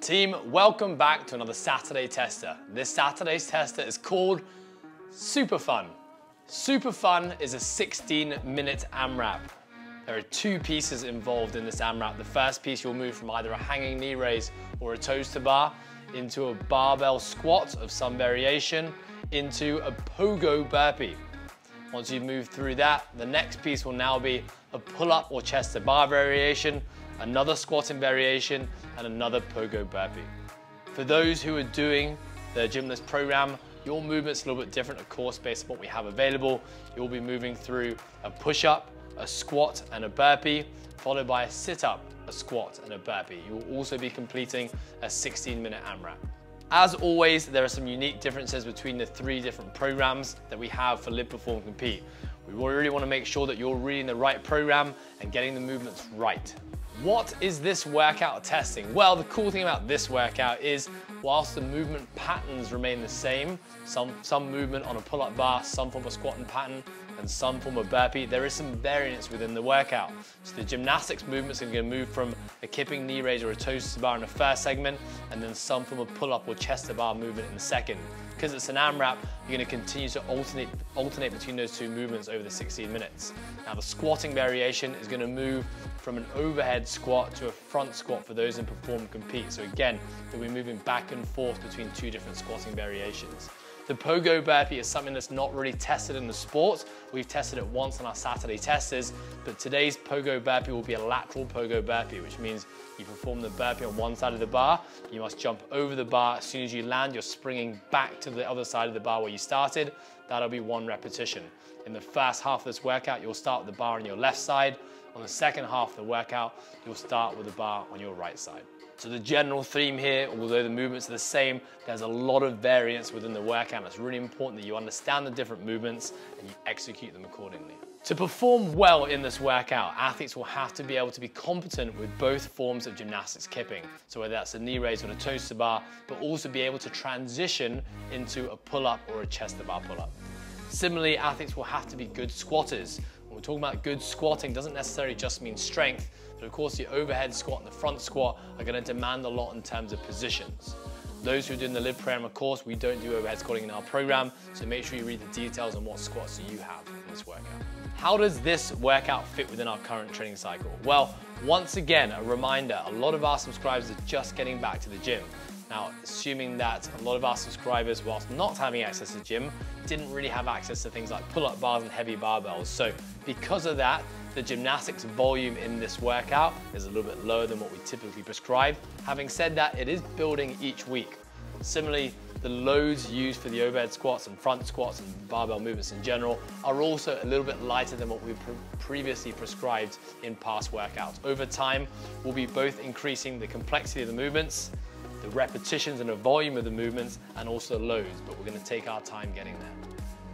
Team, welcome back to another Saturday tester. This Saturday's tester is called Super Fun. Super Fun is a 16 minute AMRAP. There are two pieces involved in this AMRAP. The first piece you'll move from either a hanging knee raise or a toes to bar into a barbell squat of some variation into a pogo burpee. Once you've moved through that, the next piece will now be a pull-up or chest to bar variation, another squatting variation, and another pogo burpee. For those who are doing the Gymless program, your movement's a little bit different, of course, based on what we have available. You'll be moving through a push-up, a squat, and a burpee, followed by a sit-up, a squat, and a burpee. You will also be completing a 16-minute AMRAP. As always, there are some unique differences between the three different programs that we have for Live Perform Compete. We really want to make sure that you're reading the right program and getting the movements right. What is this workout testing? Well, the cool thing about this workout is whilst the movement patterns remain the same, some, some movement on a pull-up bar, some form of squatting pattern, and some form of burpee, there is some variance within the workout. So the gymnastics movements are gonna move from a kipping knee raise or a toes to bar in the first segment, and then some form of pull-up or chest to bar movement in the second because it's an AMRAP, you're gonna continue to alternate, alternate between those two movements over the 16 minutes. Now the squatting variation is gonna move from an overhead squat to a front squat for those in perform compete. So again, you'll be moving back and forth between two different squatting variations. The pogo burpee is something that's not really tested in the sport. We've tested it once on our Saturday testers, but today's pogo burpee will be a lateral pogo burpee, which means you perform the burpee on one side of the bar. You must jump over the bar. As soon as you land, you're springing back to the other side of the bar where you started. That'll be one repetition. In the first half of this workout, you'll start with the bar on your left side. On the second half of the workout, you'll start with the bar on your right side. So the general theme here, although the movements are the same, there's a lot of variance within the workout. It's really important that you understand the different movements and you execute them accordingly. To perform well in this workout, athletes will have to be able to be competent with both forms of gymnastics kipping. So whether that's a knee raise or a toes to bar, but also be able to transition into a pull-up or a chest to bar pull-up. Similarly, athletes will have to be good squatters. Talking about good squatting, doesn't necessarily just mean strength, but of course the overhead squat and the front squat are gonna demand a lot in terms of positions. Those who are doing the Live program, of course, we don't do overhead squatting in our program, so make sure you read the details on what squats you have in this workout. How does this workout fit within our current training cycle? Well, once again, a reminder, a lot of our subscribers are just getting back to the gym. Now, assuming that a lot of our subscribers, whilst not having access to gym, didn't really have access to things like pull-up bars and heavy barbells. So because of that, the gymnastics volume in this workout is a little bit lower than what we typically prescribe. Having said that, it is building each week. Similarly, the loads used for the overhead squats and front squats and barbell movements in general are also a little bit lighter than what we pre previously prescribed in past workouts. Over time, we'll be both increasing the complexity of the movements the repetitions and the volume of the movements and also loads, but we're gonna take our time getting there.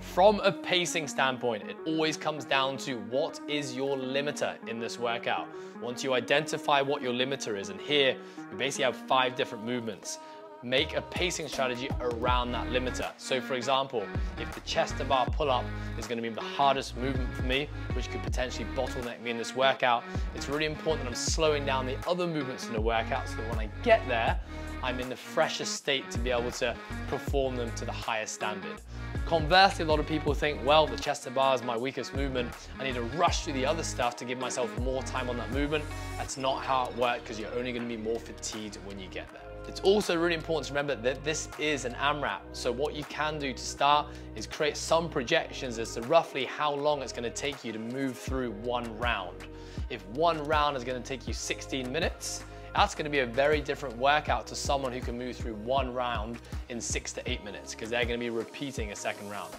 From a pacing standpoint, it always comes down to what is your limiter in this workout. Once you identify what your limiter is, and here we basically have five different movements, make a pacing strategy around that limiter. So for example, if the chest to bar pull-up is gonna be the hardest movement for me, which could potentially bottleneck me in this workout, it's really important that I'm slowing down the other movements in the workout so that when I get there, I'm in the freshest state to be able to perform them to the highest standard. Conversely, a lot of people think, well, the chest to bar is my weakest movement. I need to rush through the other stuff to give myself more time on that movement. That's not how it works because you're only gonna be more fatigued when you get there. It's also really important to remember that this is an AMRAP. So what you can do to start is create some projections as to roughly how long it's gonna take you to move through one round. If one round is gonna take you 16 minutes, that's gonna be a very different workout to someone who can move through one round in six to eight minutes because they're gonna be repeating a second round.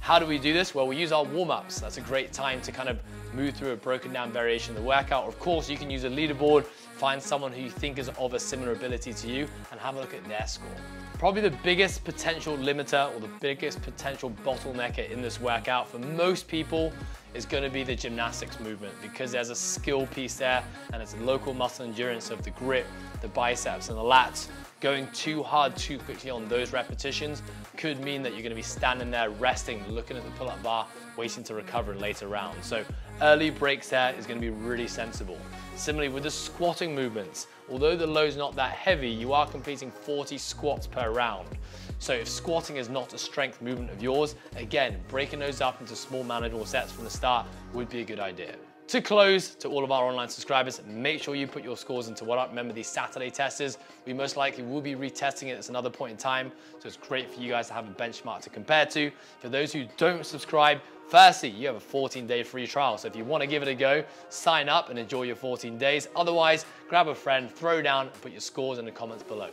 How do we do this? Well, we use our warm-ups. That's a great time to kind of move through a broken down variation of the workout. Of course, you can use a leaderboard, find someone who you think is of a similar ability to you and have a look at their score. Probably the biggest potential limiter or the biggest potential bottlenecker in this workout for most people is going to be the gymnastics movement because there's a skill piece there and it's local muscle endurance of the grip, the biceps and the lats Going too hard too quickly on those repetitions could mean that you're gonna be standing there resting, looking at the pull-up bar, waiting to recover in later rounds. So early breaks there is gonna be really sensible. Similarly with the squatting movements, although the load's not that heavy, you are completing 40 squats per round. So if squatting is not a strength movement of yours, again, breaking those up into small manageable sets from the start would be a good idea. To close, to all of our online subscribers, make sure you put your scores into WODUP. Remember these Saturday testers, we most likely will be retesting it at another point in time. So it's great for you guys to have a benchmark to compare to. For those who don't subscribe, firstly, you have a 14 day free trial. So if you wanna give it a go, sign up and enjoy your 14 days. Otherwise, grab a friend, throw down and put your scores in the comments below.